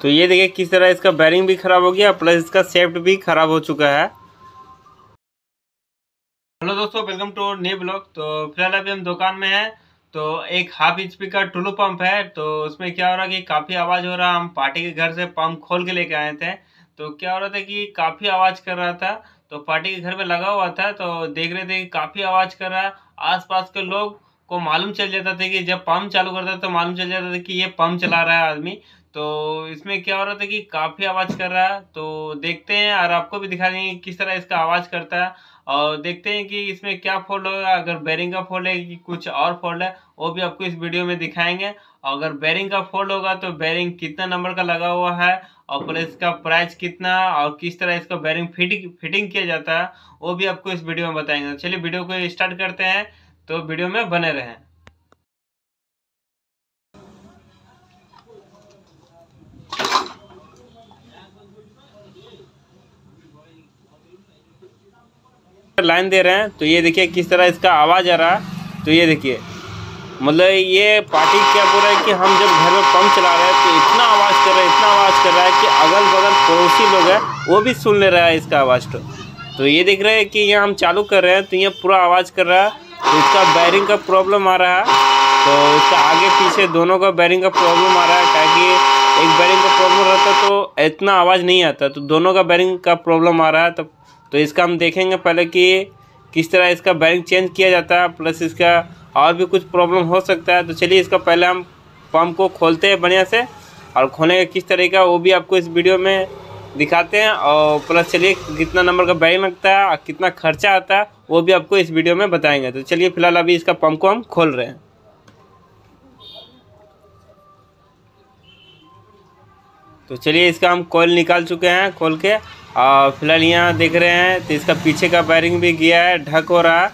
तो ये देखिए किस तरह इसका बैरिंग भी खराब हो गया प्लस इसका सेफ्ट भी खराब हो चुका है। हेलो दोस्तों वेलकम टू न्यू ब्लॉग तो फ़िलहाल अभी हम दुकान में हैं तो एक हाफ़ एच का टुलू पंप है तो उसमें क्या हो रहा कि काफ़ी आवाज़ हो रहा हम पार्टी के घर से पंप खोल के लेके आए थे तो क्या हो रहा था कि काफ़ी आवाज़ कर रहा था तो पार्टी के घर में लगा हुआ था तो देख रहे थे कि काफ़ी आवाज़ कर रहा है। आसपास के लोग को मालूम चल जाता था कि जब पंप चालू करता था तो मालूम चल जाता था कि ये पंप चला रहा है आदमी। तो इसमें क्या हो रहा था कि काफ़ी आवाज़ कर रहा है तो देखते हैं और आपको भी दिखा देंगे किस तरह इसका आवाज़ करता है। और देखते हैं कि इसमें क्या फॉल्ट होगा, अगर बैरिंग का फॉल्ट है कि कुछ और फॉल्ट है, वो भी आपको इस वीडियो में दिखाएँगे। और अगर बैरिंग का फॉल्ट होगा तो बैरिंग कितना नंबर का लगा हुआ है, और प्लस इसका प्राइस कितना, और किस तरह इसका बैरिंग फिटिंग फिटिंग किया जाता है, वो भी आपको इस वीडियो में बताएँगे। चलिए वीडियो को स्टार्ट करते हैं तो वीडियो में बने रहें। लाइन दे रहे हैं तो ये देखिए किस तरह इसका आवाज़ आ रहा है। तो ये देखिए मतलब ये पार्टी क्या बोल रहा है कि हम जब घर में पंप चला रहे हैं तो इतना आवाज़ कर रहा है, इतना आवाज़ कर रहा है कि अगल बगल पड़ोसी लोग हैं, वो भी सुन ले रहा है इसका आवाज़ तो। तो ये देख रहे हैं कि यहाँ हम चालू कर रहे हैं तो ये पूरा आवाज़ कर रहा है तो इसका बैरिंग का प्रॉब्लम आ रहा है। तो इसका आगे पीछे दोनों का बैरिंग का प्रॉब्लम आ रहा है, ताकि एक बैरिंग का प्रॉब्लम रहता तो इतना आवाज़ नहीं आता तो दोनों का बैरिंग का प्रॉब्लम आ रहा है तो तो इसका हम देखेंगे पहले कि किस तरह इसका बैरिंग चेंज किया जाता है प्लस इसका और भी कुछ प्रॉब्लम हो सकता है। तो चलिए इसका पहले हम पम्प को खोलते हैं बढ़िया से, और खोलने का किस तरीका वो भी आपको इस वीडियो में दिखाते हैं। और प्लस चलिए कितना नंबर का बैरिंग लगता है और कितना खर्चा आता है, वो भी आपको इस वीडियो में बताएँगे। तो चलिए फ़िलहाल अभी इसका पम्प को हम खोल रहे हैं। तो चलिए इसका हम कॉल निकाल चुके हैं खोल के। और फ़िलहाल यहाँ देख रहे हैं तो इसका पीछे का वायरिंग भी गया है, ढक हो रहा।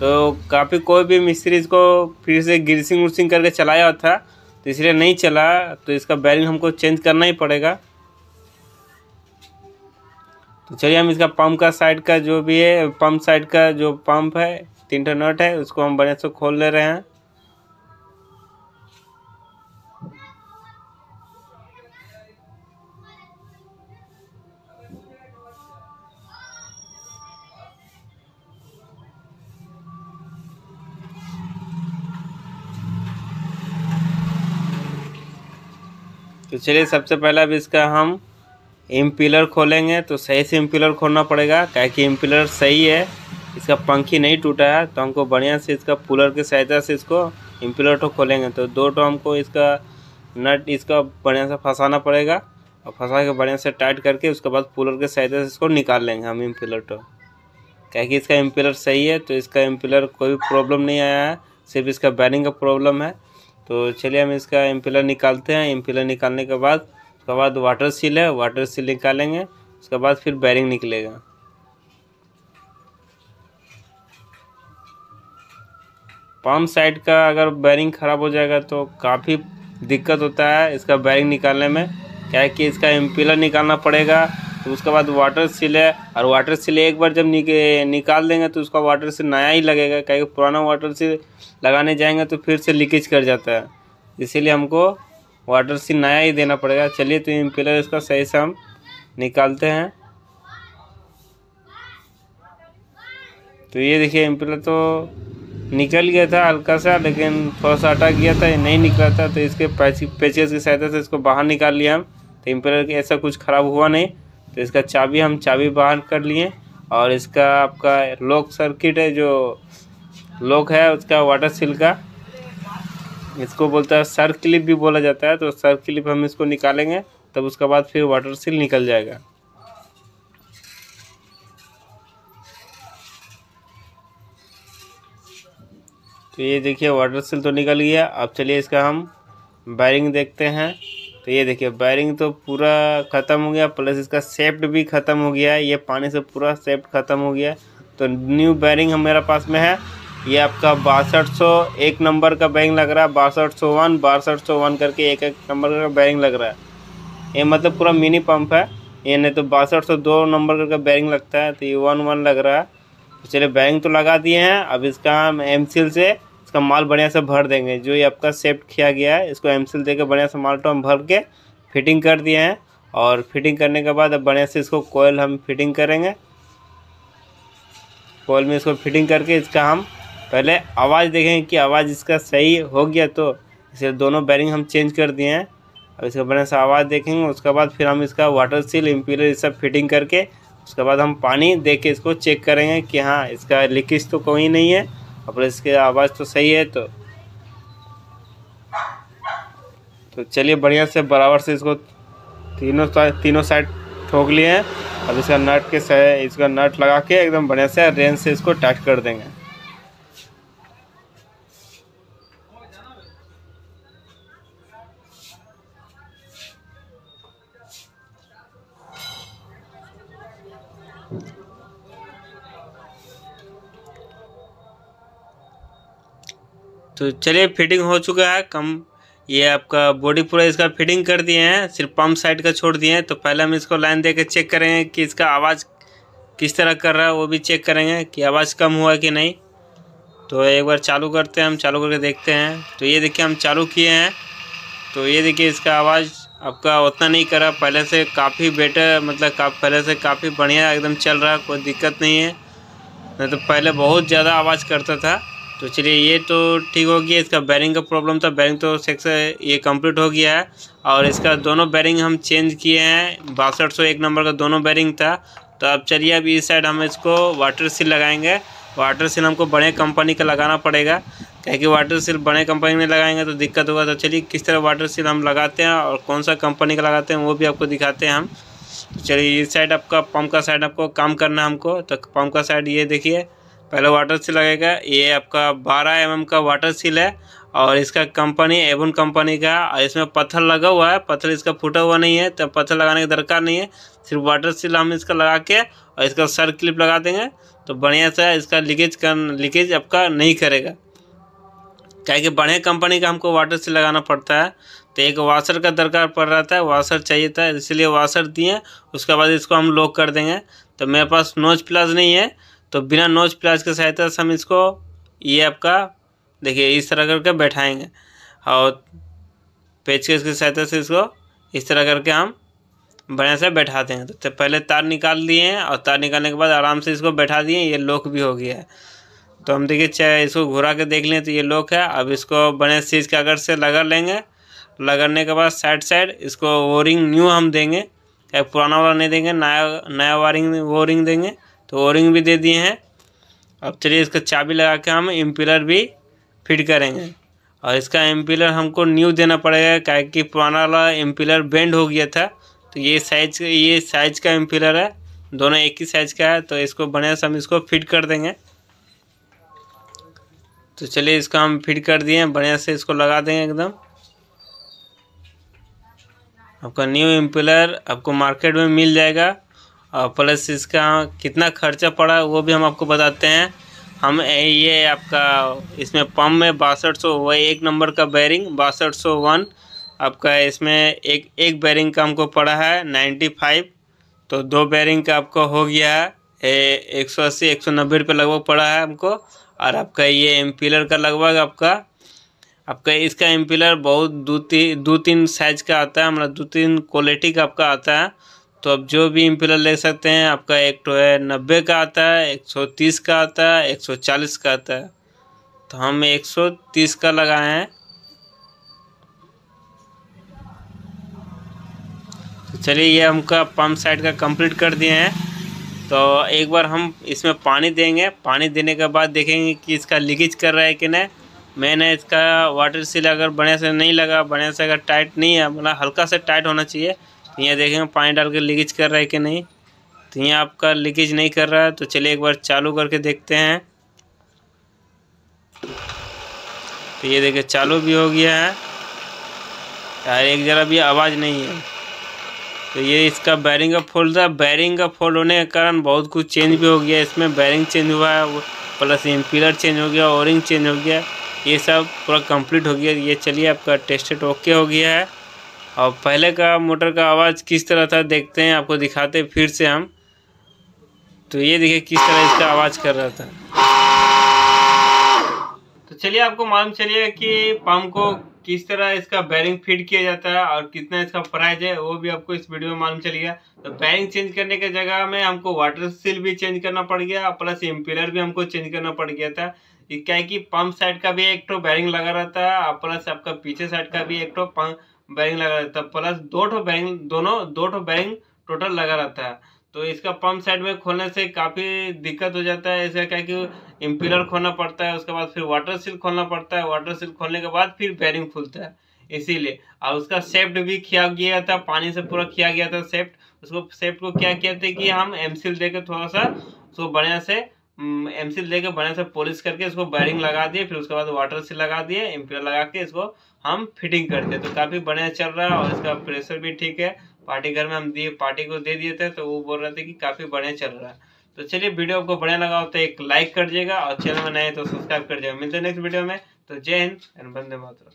तो काफ़ी कोई भी मिस्त्री इसको फिर से ग्रीसिंग उर्सिंग करके चलाया था तो इसलिए नहीं चला। तो इसका बैरिंग हमको चेंज करना ही पड़ेगा। तो चलिए हम इसका पंप का साइड का जो भी है पंप साइड का जो पंप है, तीन टो नट है, उसको हम बढ़िया से खोल ले रहे हैं। तो चलिए सबसे पहले अब इसका हम इम्पिलर खोलेंगे तो सही से इम्पिलर खोलना पड़ेगा। क्या कि इम्पिलर सही है, इसका पंखी नहीं टूटा है तो हमको बढ़िया से इसका पुलर की सहायता से इसको इम्पिलर टो खोलेंगे। तो दो टो हमको इसका नट इसका बढ़िया से फंसाना पड़ेगा, और फंसा के बढ़िया से टाइट करके उसके बाद पुलर के सहायता से इसको निकाल लेंगे हम इम्पिलर टो। क्या कि इसका इम्पिलर सही है तो इसका इम्पिलर कोई प्रॉब्लम नहीं आया है, सिर्फ़ इसका बैरिंग का प्रॉब्लम है। तो चलिए हम इसका इम्पिलर निकालते हैं। इम्पिलर निकालने के बाद, उसके बाद वाटर सील है वाटर सील निकालेंगे, उसके बाद फिर बैरिंग निकलेगा। पम्प साइड का अगर बैरिंग ख़राब हो जाएगा तो काफ़ी दिक्कत होता है इसका बैरिंग निकालने में। क्या है कि इसका इम्पिलर निकालना पड़ेगा? तो उसके बाद वाटर सील है और वाटर सील एक बार जब निक, निकाल देंगे तो उसका वाटर सील नया ही लगेगा। क्या पुराना वाटर सील लगाने जाएँगे तो फिर से लीकेज कर जाता है। इसीलिए हमको वाटर सील नया ही देना पड़ेगा। चलिए तो इम्पिलर इसका सही से हम निकालते हैं। तो ये देखिए इम्पिलर तो निकल गया था हल्का सा लेकिन थोड़ा सा अटक गया था नहीं निकला था तो इसके पेचेस की सहायता से इसको बाहर निकाल लिया हम। तो इम्पिलर ऐसा कुछ ख़राब हुआ नहीं। तो इसका चाबी, हम चाबी बाहर कर लिए और इसका आपका लॉक सर्किट है, जो लॉक है, उसका वाटर सील का। इसको बोलता है सर क्लिप भी बोला जाता है तो सर क्लिप हम इसको निकालेंगे, तब उसके बाद फिर वाटर सील निकल जाएगा। तो ये देखिए वाटर सील तो निकल गया। अब चलिए इसका हम बैरिंग देखते हैं। तो ये देखिए, बैरिंग तो पूरा ख़त्म हो गया, प्लस इसका सेफ्ट भी ख़त्म हो गया है। ये पानी से पूरा सेफ्ट ख़त्म हो गया। तो न्यू बैरिंग हम मेरे पास में है। ये आपका बासठ सौ, एक नंबर का बैरिंग लग रहा है। बासठ सौ वन, बासठ सौ वन करके एक एक नंबर का बैरिंग लग रहा है। ये मतलब पूरा मिनी पंप है। ये नहीं तो बासठ सौ दो नंबर का बैरिंग लगता है। तो ये वन वन लग रहा है। चलिए बैरिंग तो लगा दिए हैं। अब इसका हम एम से इसका माल बढ़िया से भर देंगे। जो ये आपका सेफ्ट किया गया है, इसको एम सील दे के बढ़िया से माल तो हम भर के फिटिंग कर दिए हैं। और फिटिंग करने के बाद अब बढ़िया से इसको कोयल हम फिटिंग करेंगे। कोयल में इसको फिटिंग करके इसका हम पहले आवाज़ देखेंगे कि आवाज़ इसका सही हो गया तो इसे दोनों बैरिंग हम चेंज कर दिए हैं। अब इसका बढ़िया से आवाज़ देखेंगे, उसके बाद फिर हम इसका वाटर सील इम्पीलर ये सब फिटिंग करके, उसके बाद हम पानी दे के इसको चेक करेंगे कि हाँ इसका लीकेज तो कोई नहीं है। और इसके आवाज़ तो सही है तो। तो चलिए बढ़िया से बराबर से इसको तीनों तीनों साइड ठोक लिए हैं। अब इसका नट के इसका नट लगा के एकदम बढ़िया से रेंज से इसको टाइट कर देंगे। तो चलिए फिटिंग हो चुका है, कम, ये आपका बॉडी पूरा इसका फिटिंग कर दिए हैं, सिर्फ़ पंप साइड का छोड़ दिए हैं तो पहले हम इसको लाइन दे चेक करेंगे कि इसका आवाज़ किस तरह कर रहा है, वो भी चेक करेंगे कि आवाज़ कम हुआ कि नहीं। तो एक बार चालू करते हैं, हम चालू करके देखते हैं। तो ये देखिए, हम चालू किए हैं। तो ये देखिए, इसका आवाज़ आपका उतना नहीं करा, पहले से काफ़ी बेटर मतलब का पहले से काफ़ी बढ़िया एकदम चल रहा कोई दिक्कत नहीं है। नहीं तो पहले बहुत ज़्यादा आवाज़ करता था। तो चलिए, ये तो ठीक हो गया, इसका बैरिंग का प्रॉब्लम था बैरिंग तो सेक्स ये कंप्लीट हो गया है। और इसका दोनों बैरिंग हम चेंज किए हैं, बासठ सौ एक नंबर का दोनों बैरिंग था। तो अब चलिए, अब इस साइड हम इसको वाटर सील लगाएँगे। वाटर सील हमको बड़े कंपनी का लगाना पड़ेगा। क्या कि वाटर सील बड़े कंपनी में लगाएँगे तो दिक्कत होगा। तो चलिए, किस तरह वाटर सील हम लगाते हैं और कौन सा कंपनी का लगाते हैं, वो भी आपको दिखाते हैं हम। तो चलिए, इस साइड आपका पंप का साइड आपको काम करना है हमको। तो पंप का साइड ये देखिए। पहले वाटर सील लगेगा। ये आपका 12 एम mm का वाटर सील है और इसका कंपनी एवन कंपनी का और इसमें पत्थर लगा हुआ है। पत्थर इसका फूटा हुआ नहीं है तो पत्थर लगाने की दरकार नहीं है। सिर्फ़ वाटर सील हम इसका लगा के और इसका सर क्लिप लगा देंगे। तो बढ़िया से इसका लीकेज कर लीकेज आपका नहीं करेगा। क्या कि बढ़िया कंपनी का हमको वाटर सील लगाना पड़ता है। तो एक वाशर का दरकार पड़ रहा था वाशर चाहिए था, इसलिए वाशर दिए। उसके बाद इसको हम लॉक कर देंगे। तो मेरे पास नोज़ प्लस नहीं है। तो बिना नोज़ प्लास की सहायता से हम इसको ये आपका देखिए इस तरह करके बैठाएँगे। और पेचकस की सहायता से इसको इस तरह करके हम बढ़िया से बैठा देंगे तो, पहले तार निकाल दिए हैं और तार निकालने के बाद आराम से इसको बैठा दिए ये लॉक भी हो गया है। तो हम देखिए चाहे इसको घुरा के देख लें तो ये लॉक है। अब इसको बड़े चीज़ के अगर से लगा लेंगे। लगाने के बाद साइड साइड इसको वोरिंग न्यू हम देंगे। पुराना वाला नहीं देंगे नया नया वायरिंग वोरिंग देंगे। तो ओरिंग भी दे दिए हैं। अब चलिए इसका चाबी लगा के हम इम्पिलर भी फिट करेंगे। और इसका एम्पिलर हमको न्यू देना पड़ेगा क्या कि पुराना वाला एम्पिलर बेंड हो गया था। तो ये साइज़ ये साइज़ का इम्पिलर है। दोनों एक ही साइज़ का है तो इसको बढ़िया से हम इसको फिट कर देंगे। तो चलिए इसको हम फिट कर दिए बढ़िया से इसको लगा देंगे एकदम। आपका न्यू इम्पिलर आपको मार्केट में मिल जाएगा। प्लस इसका कितना खर्चा पड़ा वो भी हम आपको बताते हैं। हम ये आपका, इसमें पम्प में बासठ सौ वही एक नंबर का बैरिंग बासठ सौ वन। आपका इसमें एक एक बैरिंग का हमको पड़ा है नाइन्टी फाइव। तो दो बैरिंग का आपको हो गया है एक सौ अस्सी, एक सौ नब्बे रुपये लगभग पड़ा है हमको। और आपका ये एम्पिलर का लगभग आपका आपका इसका एम्पिलर बहुत दो तीन दो तीन साइज़ का आता है मतलब दो तीन क्वालिटी का आपका आता है। तो आप जो भी इम्पिलर ले सकते हैं, आपका एक तो है नब्बे का आता है, एक सौ तीस का आता है, एक सौ चालीस का आता है। तो हम एक सौ तीस का लगाए हैं। तो चलिए, ये हमका पंप साइड का कंप्लीट कर दिए हैं। तो एक बार हम इसमें पानी देंगे। पानी देने के बाद देखेंगे कि इसका लीकेज कर रहा है कि नहीं। मैंने इसका वाटर सील अगर बढ़िया से नहीं लगा, बढ़िया से अगर टाइट नहीं है मतलब हल्का से टाइट होना चाहिए तो यहाँ देखेंगे, पानी डाल के लीकेज कर रहा है कि नहीं? तो यहाँ आपका लीकेज नहीं कर रहा है तो चलिए एक बार चालू करके देखते हैं। तो ये देखिए, चालू भी हो गया है। यार, एक ज़रा भी आवाज़ नहीं है। तो ये इसका बैरिंग का फोल्ड था। बैरिंग का फोल्ड होने के कारण बहुत कुछ चेंज भी हो गया। इसमें बैरिंग चेंज हुआ है प्लस इम्पीलर चेंज हो गया ओरिंग चेंज हो गया। ये सब पूरा कंप्लीट हो गया। ये चलिए आपका टेस्टेड ओके हो गया है। और पहले का मोटर का आवाज़ किस तरह था, देखते हैं, आपको दिखाते फिर से हम। तो ये देखिए किस तरह इसका आवाज़ कर रहा था। तो चलिए आपको मालूम चलिए कि पंप को किस तरह इसका बैरिंग फिट किया जाता है और कितना इसका प्राइस है, वो भी आपको इस वीडियो में मालूम चल गया। तो बैरिंग चेंज करने के जगह में हमको वाटर सील भी चेंज करना पड़ गया प्लस इम्पिलर भी हमको चेंज करना पड़ गया था। क्या है कि पंप साइड का भी एक तो बैरिंग लगा रहता है प्लस आपका पीछे साइड का भी एक तो बैरिंग लगा रहता है। प्लस दो ठो बैरिंग दोनों, दो ठो बैरिंग टोटल लगा रहता है। तो इसका पंप साइड में खोलने से काफ़ी दिक्कत हो जाता है। ऐसा क्या कि इम्पिलर खोलना पड़ता है, उसके बाद फिर वाटर सील खोलना पड़ता है। वाटर सील खोलने के बाद फिर बैरिंग खुलता है, इसीलिए। और उसका सेफ्ट भी किया गया था, पानी से पूरा किया गया था सेफ्ट उसको सेफ्ट को क्या किया था कि हम एम सील दे थोड़ा सा, उसको बढ़िया से एम सील दे बढ़िया से पॉलिश करके इसको बैरिंग लगा दिए, फिर उसके बाद वाटर सील लगा दिए एम्पियर लगा के इसको हम फिटिंग कर दिए। तो काफ़ी बढ़िया चल रहा है और इसका प्रेशर भी ठीक है। पार्टी घर में हम दिए, पार्टी को दे दिए थे तो वो बोल रहे थे कि काफ़ी बढ़िया चल रहा है। तो चलिए, वीडियो आपको बढ़िया लगा हो तो एक लाइक कर दीजिएगा और चैनल में नए तो सब्सक्राइब कर दिएगा मिलते हैं नेक्स्ट वीडियो में। तो जय हिंद एंड बंदे मातरम।